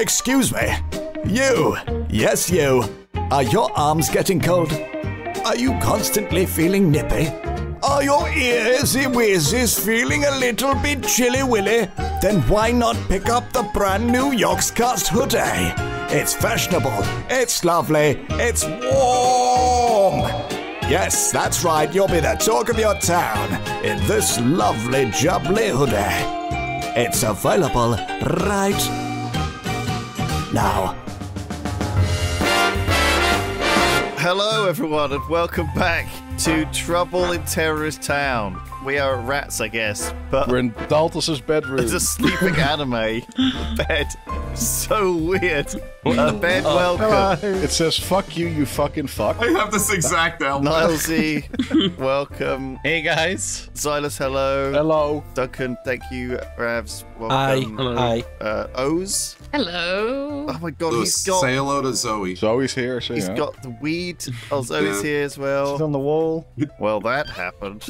Excuse me. You. Yes, you. Are your arms getting cold? Are you constantly feeling nippy? Are your earsy whizzes feeling a little bit chilly willy? Then why not pick up the brand new Yogscast hoodie? It's fashionable, it's lovely, it's warm. Yes, that's right, you'll be the talk of your town in this lovely jubbly hoodie. It's available right now. Hello, everyone, and welcome back to Trouble in Terrorist Town. We are rats, I guess, but We're in Daltos's bedroom. there's a sleeping anime bed. So weird. Uh, ben, welcome. It says "fuck you, you fucking fuck." I have this exact album. Nilesy, welcome. Hey guys. Zylus, hello. Hello. Duncan, thank you. Ravs, Hi. welcome. Hi. Uh, Oz. Hello. Oh my god, Lewis, he's got say hello to Zoe. Zoe's here. So he's yeah. got the weed. Oh, Zoe's Yeah. here as It's well. on the wall. Well, that happened.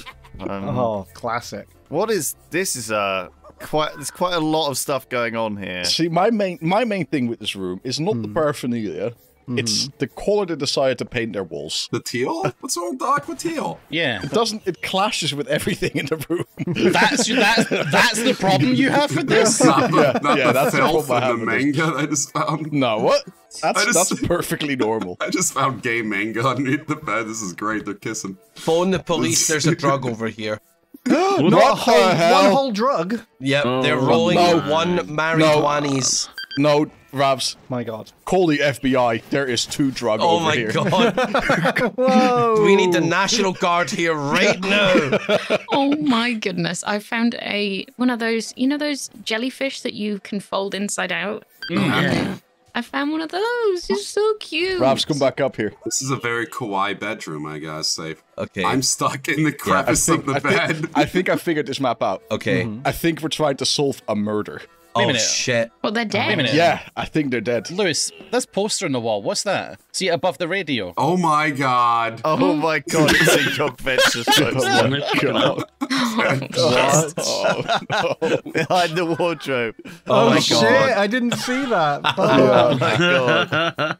Um, Oh, classic. What is this? Is uh quite there's quite a lot of stuff going on here. See, my main my main thing with this room is not the paraphernalia. It's mm-hmm. the color they decided to paint their walls. The teal? What's wrong with the aqua teal? Yeah. It doesn't. It clashes with everything in the room. That's that's that's the problem you have with this? Not the, not yeah, the that's the filth problem I in the have with manga that I just found. no, what? That's just- that's perfectly normal. I just found gay manga underneath the bed. This is great. They're kissing. Phone the police. There's a drug over here. Not a whole, one whole drug. Yep, they're oh, rolling no. one marijuanis. No, Ravs, My God. call the FBI. There is two drug Oh over my here. god. Whoa. we need the National Guard here right now. Oh my goodness. I found a one of those, you know those jellyfish that you can fold inside out? Mm, yeah. I found one of those. It's so cute. Ravs, come back up here. This is a very kawaii bedroom, I gotta say. Okay. I'm stuck in the crevice of the I bed. think, I think I figured this map out. Okay. Mm-hmm. I think we're trying to solve a murder. Oh minute. shit. Well, they're dead. Wait a minute. Yeah, I think they're dead. Lewis, this poster on the wall, what's that? See it above the radio? oh my god. Oh my god, it's a Yogventures poster oh God. Oh, no. behind the wardrobe. Oh, my oh, shit! god. I didn't see that. Oh, oh my god.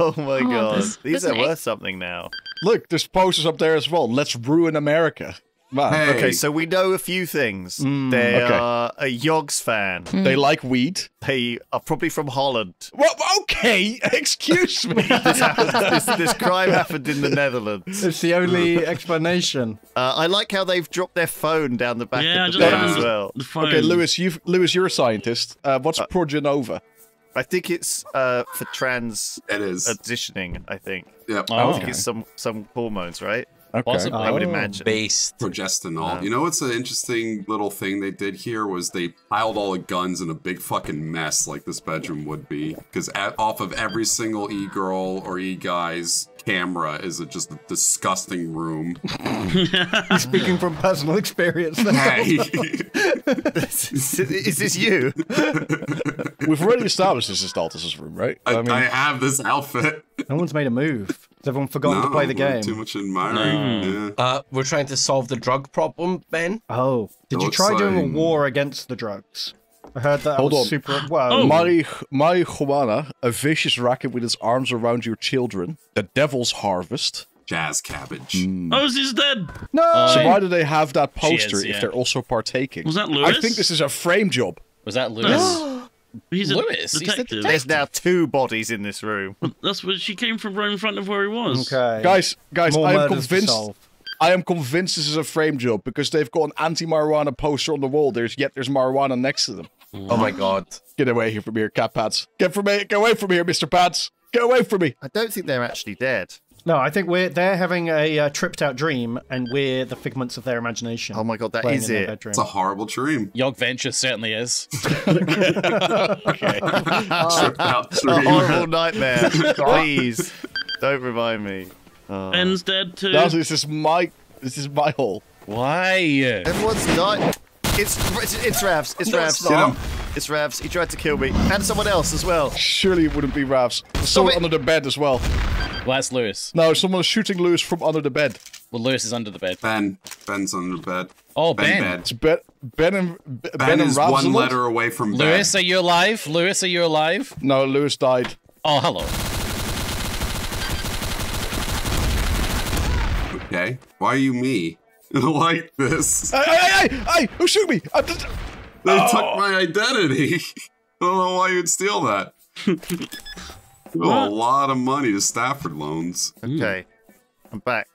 Oh my Oh, god. there's- These there's are an worth something now. Look, there's posters up there as well. Let's ruin America. Man, Hey. Okay, so we know a few things. they okay. are a Yogs fan. they like weed. They are probably from Holland. Well, okay, excuse me. this, this crime happened in the Netherlands. It's the only explanation. Uh, I like how they've dropped their phone down the back Yeah, of the just bed as well. the phone. okay, Lewis, you Lewis, you're a scientist. Uh, what's progenova? I think it's uh, for trans It is. auditioning. I think. yep. I Oh. think it's some some hormones, right? Okay. Possibly. I would Oh. imagine. Based. progestanol. you know what's an interesting little thing they did here was they piled all the guns in a big fucking mess like this bedroom would be because off of every single e girl or e guy's camera is a, just a disgusting room. Speaking from personal experience. hey, is this you? We've already established this is Daltos's room, right? I, mean I have this outfit. no one's made a move. Has everyone forgotten no, to play the game? Too much admiring. Yeah. Uh, we're trying to solve the drug problem, Ben. Oh, did you looks try doing a war against the drugs? I heard that Hold was on. super. Well, Oh. Mari- marijuana, a vicious racket with its arms around your children. The devil's harvest. Jazz cabbage. Oh, she's dead. no. So why do they have that She is, poster yeah. if they're also partaking? Was that I think this is a frame job. Was that Lewis? He's a Lewis, he's the detective. There's now two bodies in this room. That's where she came from, right in front of where he was. Okay. Guys, guys, More I am murders to convinced. solve. I am convinced this is a frame job because they've got an anti-marijuana poster on the wall. There's yet there's marijuana next to them. Oh my god. Get away here from here, cat pads. Get from me. Get away from here, Mister Pads. Get away from me. I don't think they're actually dead. No, I think we're they're having a uh, tripped out dream, and we're the figments of their imagination. Oh my god, that playing is in their it. It's a horrible dream. Yogventure certainly is. Okay, tripped out A horrible nightmare. Please, don't remind me. Ben's dead too. Now this is my this is my hole. Why? Everyone's died. It's it's, it's Ravs. It's No, Ravs. It's Ravs. He tried to kill me and someone else as well. Surely it wouldn't be Ravs. Someone it- under the bed as well. Well, that's Lewis. No, someone's shooting Lewis from under the bed. Well, Lewis is under the bed. Ben. Ben's under the bed. Oh, Ben, Ben. Ben. It's Ben, ben and Ben, Ben and is Rabs one a lot? letter away from Lewis, Ben. are you alive? Lewis, are you alive? No, Lewis died. Oh, hello. Okay. Why are you me? Like this. Hey, hey, hey, hey, hey! Who shoot me? I'm just... They Oh. took my identity. I don't know why you'd steal that. Oh, a lot of money to Stafford loans. Hmm. Okay. I'm back.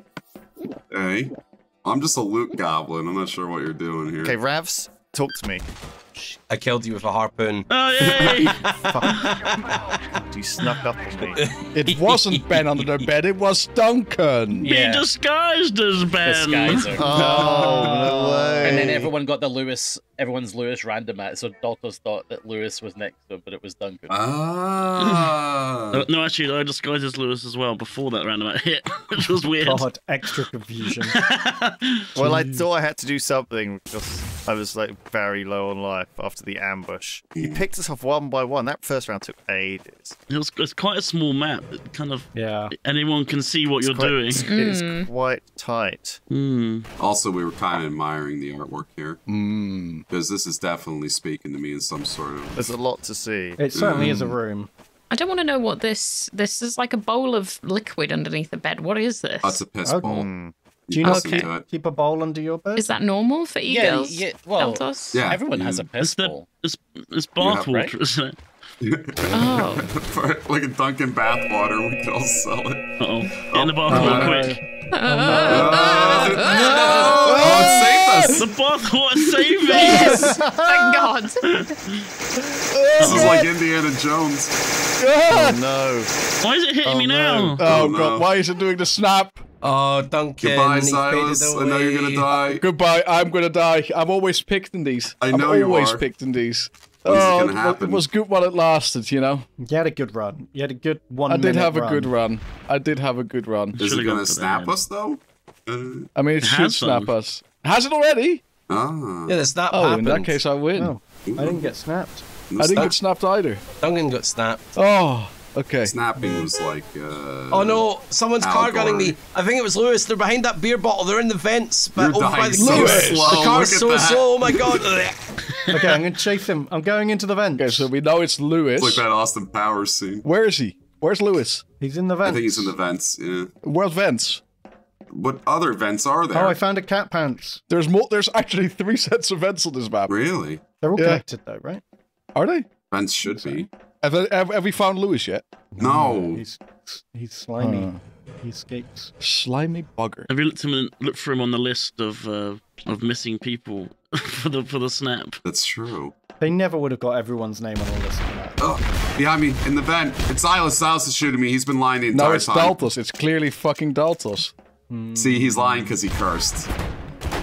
Hey, I'm just a loot goblin. I'm not sure what you're doing here. Okay, Ravs, talk to me. I killed you with a harpoon. Oh, yay! You snuck up on me. It wasn't Ben under the bed, it was Duncan. Be Yeah. disguised as Ben. Disguiser. Oh, no oh, way. And then everyone got the Lewis, everyone's Lewis random at, so Daltos thought that Lewis was next to him, but it was Duncan. Ah. No, actually, I disguised as Lewis as well before that roundabout hit, which was weird. God, extra confusion. Well, I thought I had to do something because I was like very low on life after the ambush. He picked us off one by one. That first round took ages. It was, it's quite a small map. It kind of Yeah. anyone can see what It's you're quite- doing. It is quite tight. Hmm. Also, we were kind of admiring the artwork here Mm. Because this is definitely speaking to me in some sort of. There's a lot to see. It certainly Mm. is a room. I don't want to know what this. This is like a bowl of liquid underneath the bed. What is this? That's a piss Okay. bowl. Hmm. Do you can not listen Okay. keep a bowl under your bed? Is that normal for Yeah, e-girls? yeah, well, Daltos? Yeah. Everyone has a piss It's the it's, it's You have- bathwater, right? isn't it? Oh. For like a Dunkin' bathwater, we could all sell it. Uh oh. Get in the bathroom no. quick. Uh, no! Oh, it saved us! The bathwater saving! yes! Thank God. This is like Indiana Jones. Oh no. Why is it hitting Oh, me no. now? Oh, Oh, god, no. why is it doing the snap? Oh, Duncan. Goodbye, he Zylus. I know you're gonna die. Goodbye, I'm gonna die. I'm always picked in these. I I'm know you always are. picked in these. When's it oh, it- happen? it was good while it lasted, you know? You had a good run. You had a good one. I did minute have a run. good run. I did have a good run. Is it gonna gone snap us though? Uh, I mean, it, It should snap done. us. Has it already? ah. Yeah, the snap Oh, happened. in that case, I win. Oh, I didn't get snapped. The I didn't snap- get snapped either. Duncan got snapped. Oh, okay. snapping was like. Uh, Oh no, someone's car gunning me. I think it was Lewis. They're behind that beer bottle. They're in the vents, but You're over by dying the so Lewis. slow, The car's so that. slow. Oh my god. Okay, I'm gonna chase him. I'm going into the vents. Okay, so we know it's Lewis. It's like that Austin Powers scene. Where is he? Where's Lewis? He's in the I vents. think he's in the vents. Yeah. Where's Vents? What other vents are there? Oh, I found a cat pants. There's more. There's actually three sets of vents on this map. Really? They're all Yeah. connected though, right? Are they? Vents should be. Have, have, have we found Lewis yet? No. He's he's slimy. Huh. He escapes. Slimy bugger. Have you looked him looked for him on the list of uh, of missing people for the for the snap? That's true. They never would have got everyone's name on all this. for that. Oh, behind me in the vent. It's Zylus. Zylus is shooting me. He's been lying the No, entire it's time. Daltos. It's clearly fucking Daltos. See, he's lying because he cursed.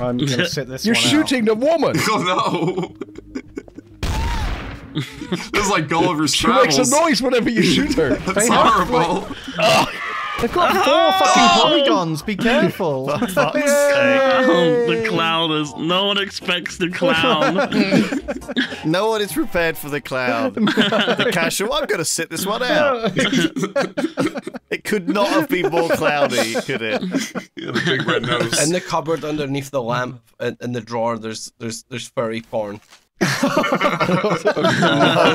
I'm gonna sit this You're one out. shooting the woman. Oh no! this is like Gulliver's She makes a noise whenever you shoot her. That's horrible. They've got four ah! fucking polygons. Be careful. For fuck's sake. Oh, the clown is. No one expects the clown. No one is prepared for the cloud. the casual. I'm going to sit this one out. it could not have been more cloudy, could it? He had a big red nose. in the cupboard underneath the lamp in, in the drawer, there's there's there's furry porn. No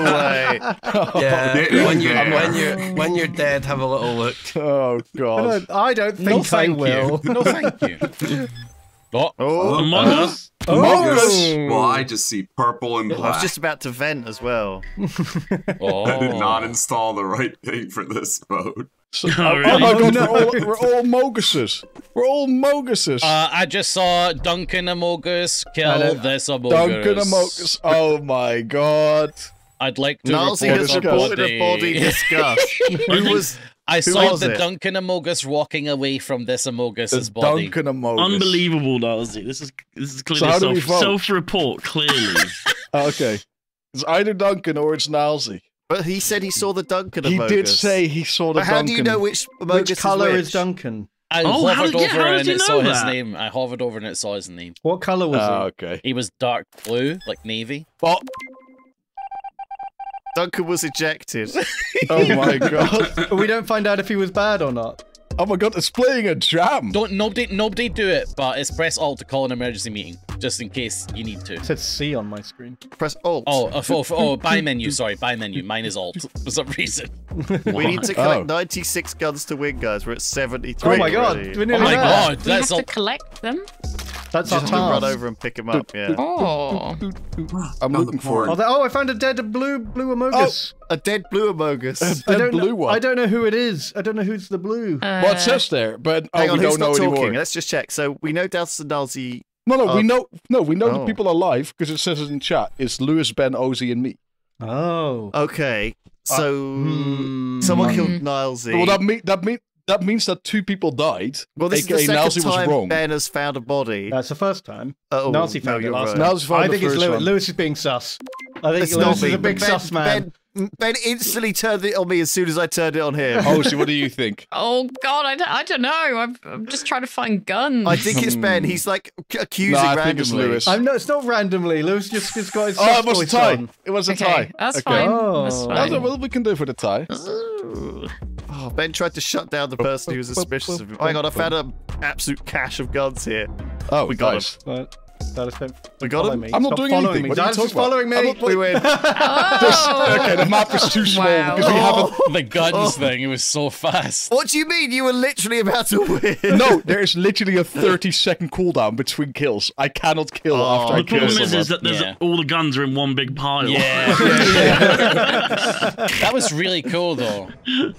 way. Yeah, when you yeah. when you're when you're dead, have a little look. Oh I god. don't, I don't think No, I will. you. No, thank you. Oh, Oh, Among Us. Oh. Amogus. Well, I just see purple and I was black. just about to vent as well. oh. I did not install the right thing for this mode. So- Oh, oh, really? my god, we're all, we're all Moguses. We're all Moguses. Uh, I just saw Duncan Amogus kill And, uh, this Amogus. Duncan Amogus. Oh my god. I'd like to Nilesy report has a reported a body discussed. Who was? I Who saw was the it? Duncan Amogus walking away from this Amogus's The body. Duncan Amogus. Unbelievable, Darcy. This is this is clearly do we self, self-report. Clearly. Oh, okay. It's either Duncan or it's Nilesy. But he said he saw the Duncan He Amogus. did say he saw the But how do you know which Amogus Which color is, is Duncan? I Oh, how hovered did- yeah, over how did and you it saw know his name. I hovered over and it saw his name. What color was ah, Oh, he? okay. He was dark blue, like navy. Oh, Duncan was ejected. oh my god. We don't find out if he was bad or not. Oh my god, it's playing a jam. Don't nobody nobody do it, but it's press alt to call an emergency meeting. Just in case you need to. It said C on my screen. Press Alt. Oh, uh, oh, oh, buy menu. Sorry, buy menu. Mine is alt for some reason. we need to collect Oh. 96 guns to win, guys. We're at 73. Oh my god. we're Oh my there. god, We have all. to collect them. That's our Just have to run over and pick them up, yeah. Oh. I'm Found looking for Oh, it. there- oh, I found a dead blue blue Amogus. A dead blue Amogus. I Dead blue know, one. I don't know who it is. I don't know who's the blue. well, it says there, but oh, Hang on, we who's don't know talking? anymore. Let's just check. So we know Dalton Nilesy. No, no, Oh. we know. No, we know the Oh. people are alive because it says it in chat. It's Lewis, Ben, Osie, and me. Oh. Okay, so hmm. someone killed Hmm. Nilesy. Well, that mean that mean that means that two people died. well, this aka is the second Nilesy was time wrong. Ben has found a body. That's the first time. oh, Nazi no, found it you're last right. time. Nilesy found I the think it's Lewis. one. Lewis is being sus. I think It's Lewis not is me. a big ben, sus man. Ben, ben instantly turned it on me as soon as I turned it on him. Osie, what do you think? Oh god, I don't, I don't know. I'm, I'm just trying to find guns. I think it's Ben. Hmm. He's like c- accusing No, I randomly. think it's Lewis. I'm no, it's not randomly. Lewis just has got his Oh, it was a tie. on. It was a okay, tie. that's Okay. fine. Oh. That's That's That's fine. what we can do for the tie. Oh, ben tried to shut down the person who was suspicious of him. Hang on, I found an absolute cache of guns here. Oh, We got nice. Right. Dallas, don't We got follow him? me. I'm not Stop doing anything. Me. What are you Dallas is talking about? following me. Not We win. Oh. Okay, the map is too small Wow. because we haven't. The guns oh. thing, it was so fast. What do you mean? You were literally about to win. No, there is literally a 30 second cooldown between kills. I cannot kill Oh, after I The kill problem is, someone. is that there's Yeah. all the guns are in one big pile. Yeah. that was really cool, though.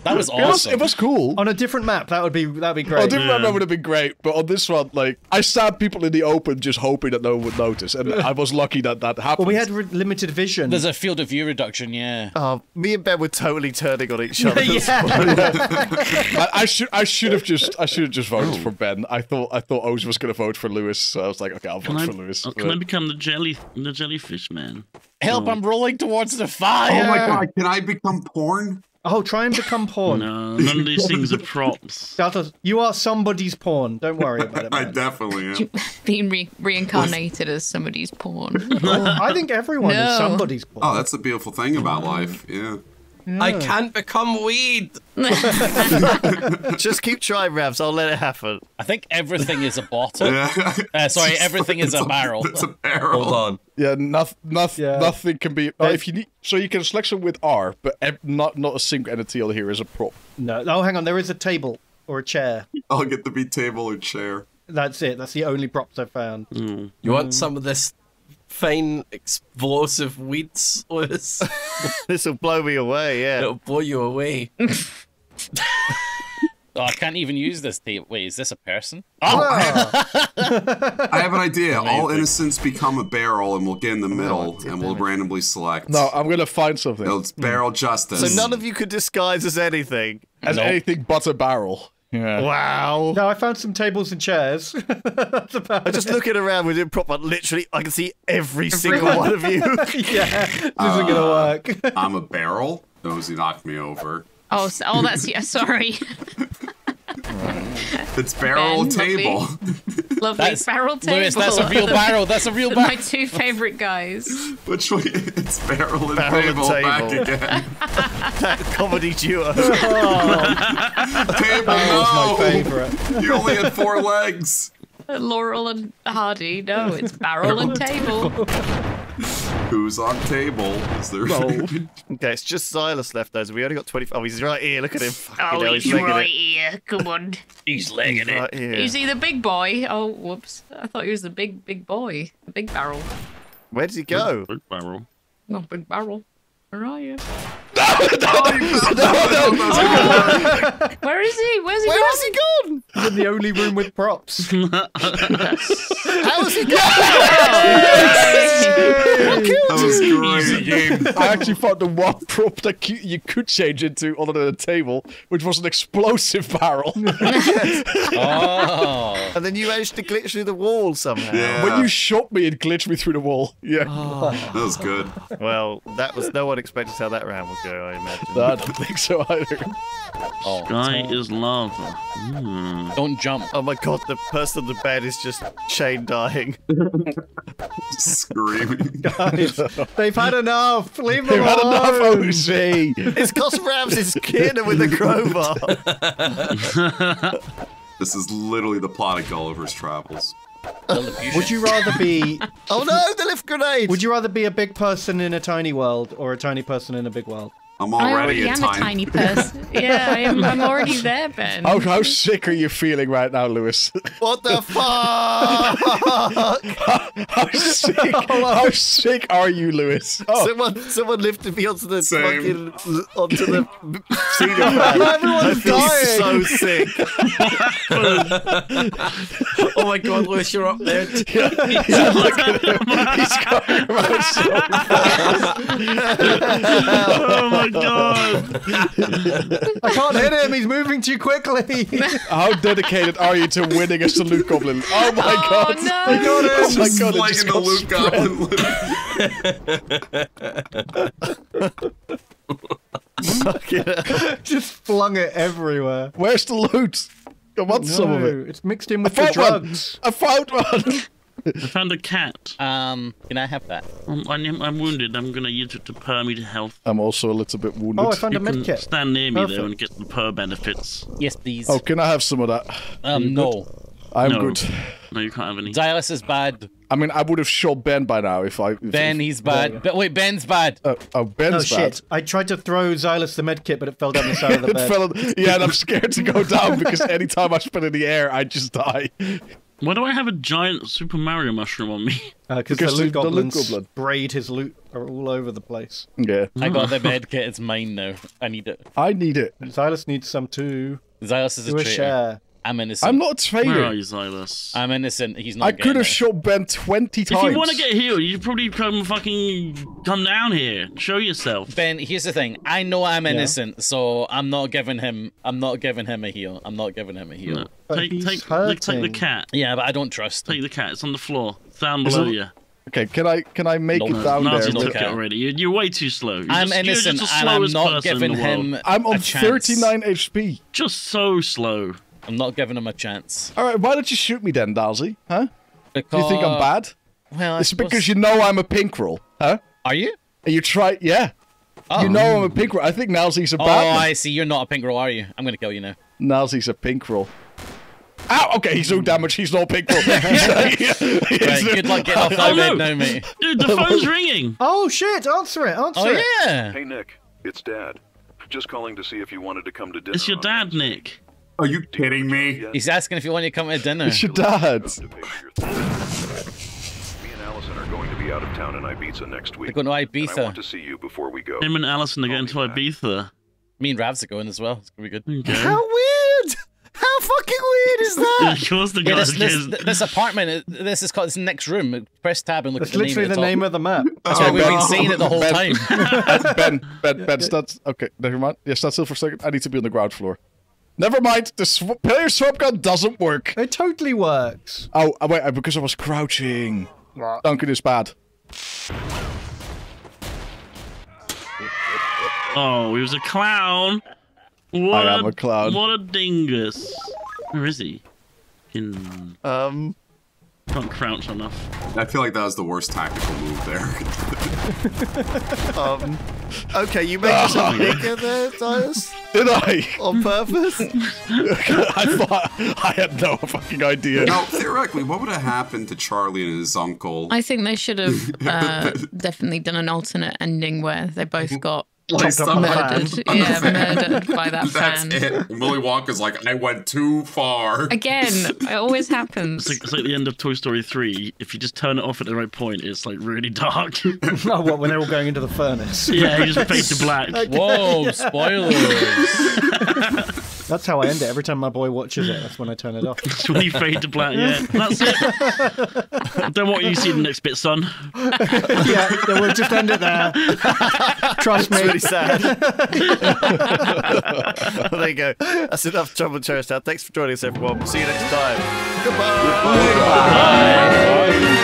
That was It was, awesome. it was cool. On a different map, that would be that'd be great. On great. different map, that would have been great, but on this one, like, I stabbed people in the open just hoping that no one would notice, and I was lucky that that happened. well, we had re- limited vision. There's a field of view reduction, yeah. Oh, me and Ben were totally turning on each other. yeah. I, I should, I should have just, I should have just voted for Ben. I thought, I thought Oz was going to vote for Lewis, so I was like, okay, I'll Can vote I, for Lewis. uh, can I become the jelly, the jellyfish man? Help, I'm rolling towards the fire. Oh my god, can I become porn? Oh, try and become porn. No, none of these things are props. Dallas, you are somebody's porn. Don't worry about it. I Man. definitely am. Being re- reincarnated as somebody's porn. I think everyone is somebody's porn. Oh, that's the beautiful thing about life. Yeah. I can't become weed. Just keep trying, Ravs. I'll let it happen. I think everything is a bottle. Yeah. Uh, sorry, It's everything is it's a barrel. It's a barrel. Hold on. Yeah, nothing, nothing, Yeah. nothing can be. Uh, if you need, so you can select some with R, but ev- not not a single entity on here is a prop. No. Oh, hang on. There is a table or a chair. I'll get to be table or chair. That's it. That's the only props I found. You want some of this fine explosive weeds, Lewis? This will blow me away. Yeah. It'll blow you away. Oh, I can't even use this tape. Wait, is this a person? Oh, oh. I have an idea. All innocents become a barrel, and we'll get in the oh, middle, and we'll randomly select. No, I'm gonna find something. No, it's barrel hmm. justice. So none of you could disguise as anything. as anything but a barrel. Yeah. Wow. No, I found some tables and chairs. That's about I'm just looking around with it proper. Literally, I can see every single one of you. yeah, this isn't uh, gonna work. I'm a barrel. Nosy knocked me over. oh, so, oh, that's yeah. Sorry, It's barrel Ben, table. Lovely That's barrel table. Lewis, that's a real barrel. That's a real barrel. My two favorite guys. Which way? It's barrel and Barrel and table, back again. that comedy duo. table, That was my favorite. You only had four legs. Laurel and Hardy. No, it's barrel and table. Who's on table? Is there? okay, it's just Zylus left, though. So we only got 25. Oh, he's right here. Look at him. Fucking Oh, hell, he's legging right it. here. Come on. He's legging it. Right here. Is he the big boy? Oh, whoops. I thought he was the big, big boy. The big barrel. Where did he go? Big barrel. No, big barrel. Where are you? Where is he? Where's he Where gone? has he gone? He's in the only room with props. How has he gone? That was great. I actually found the one prop that you, you could change into other than a table, which was an explosive barrel. Oh. and then you managed to glitch through the wall somehow. Yeah, when you shot me, it glitched me through the wall. Yeah. Oh. that was good. Well, that was no one expected how that round would go. I imagine. I don't think so either. oh. Guy is lava. Hmm. Hmm. Don't jump. Oh my god, the person on the bed is just chain dying. Screaming. Guys, They've had enough. Leave them You've had enough, alone. OZ. It's Cos Rams's kid with the crowbar. This is literally the plot of Gulliver's Travels. Would you rather be? Oh no, the lift grenade! Would you rather be a big person in a tiny world or a tiny person in a big world? I'm I already, already am a tiny. tiny person. Yeah, I am. I'm already there, Ben. How, how sick are you feeling right now, Lewis? What the fuck? how sick? How sick are you, Lewis? Oh, Someone, someone lifted me onto the Same. fucking onto the ceiling fan. I feel dying. so sick. oh my god, Lewis, you're up there. yeah, look at him. He's going around so oh my god! I can't hit him. He's moving too quickly. How dedicated are you to winning a salute goblin? Oh my oh god! no! Oh my god! it like just in the got Luke spread. Goblin. Just flung it everywhere. Where's the loot? I want some of it. It's mixed in I with the found one. drugs. I found one. I found a cat. Um, can I have that? I'm, I'm, I'm wounded. I'm gonna use it to purr me to health. I'm also a little bit wounded. Oh, I found You a can medkit. stand near me though and get the purr benefits. Yes, please. Oh, can I have some of that? um, no. I'm No. good. No, you can't have any. Zylus is bad. I mean, I would have shot Ben by now if I. If, Ben, if- he's bad. But wait, Ben's bad. Oh, oh, Ben's Oh bad. shit! I tried to throw Zylus the medkit, but it fell down the side of the It bed. fell on- yeah, and I'm scared to go down because anytime I spin in the air, I just die. Why do I have a giant Super Mario mushroom on me? Uh, because Because the loot the- the loot goblins goblin. sprayed his loot are all over the place. Yeah, I got the med kit. It's mine now. I need it. I need it. Zylus needs some too. Zylus is a Do a traitor. share. I'm innocent. I'm not a Where are traitor. you, Zylus? I'm innocent. He's not. I could have it. shot Ben 20 times. if you want to get healed, you probably come fucking come down here. Show yourself. Ben, here's the thing. I know I'm innocent, so I'm not giving him. I'm not giving him a heal. I'm not giving him a heal. No. Take, take, take, take the cat. Yeah, but I don't trust. Take the cat. It's on the floor. It's down below it- you. Okay, can I can I make Nope. it down there? Nazi took it already. You're, you're way too slow. You're I'm just, innocent, You're just the and I'm not giving in the world. him. I'm on a 39 HP. Just so slow. I'm not giving him a chance. All right, why don't you shoot me then, Dalsy? Huh? Because, Do you think I'm bad? Well, I It's suppose- because you know I'm a pink roll, huh? Are you? And you try, yeah. Oh. You know I'm a pink roll. I think Nilesy's a Oh, bad. I see. You're not a pink roll, are you? I'm gonna kill you now. Nilesy's a pink roll. Ow! Okay, he's no hmm. damage. He's not pink roll. He's like- he's- Right, good luck getting off Oh, that no. bed now, mate. Dude, the phone's ringing. Oh shit! Answer it! Answer Oh it! yeah. Hey, Nick. It's Dad. Just calling to see if you wanted to come to dinner. It's your dad, Wednesday. Nick. Are you kidding me? He's asking if you want to come to dinner. It's your dad. to pay for your things. Me and Allison are going to be out of town in Ibiza next week. They're going to and I want to see you before we go. Him and Allison are going to. Ibiza. Me and Ravs are going as well. It's gonna be good. Okay. How weird! How fucking weird is that? Of course the Yeah, this, this, this apartment, uh, this is called this next room. Press tab and look That's at the literally name. the name of the map. That's why we've been saying it the whole Ben. time. ben, Ben, Ben, stand. Okay, never mind. Yeah, stand still for a second. I need to be on the ground floor. Never mind. The sw- player swap gun doesn't work. It totally works. Oh, wait, uh, because I was crouching. Duncan is bad. Oh, he was a clown. What I am a clown. What a dingus. Where is he? In... Um, Can't crouch enough. I feel like that was the worst tactical move there. um, okay, you made yourself bigger there, Dias, Did I? on purpose. I thought I had no fucking idea. now, theoretically, what would have happened to Charlie and his uncle? I think they should have uh, definitely done an alternate ending where they both got Placed on the murdered. fan. Yeah, murdered by that That's fan. it. Willy Wonka's like, I went too far. Again, it always happens. It's like, it's like the end of Toy Story 3. If you just turn it off at the right point, it's like really dark. oh, what? When they're all going into the furnace? yeah, you just fade to black. Whoa, spoilers. That's how I end it. Every time my boy watches it, that's when I turn it off. It's when you fade to black, yeah. That's it. Don't want you to see the next bit, son. yeah, then we'll just end it there. Trust me. It's really sad. there you go. That's enough trouble, Cherish now. Thanks for joining us, everyone. See you next time. Goodbye. Bye.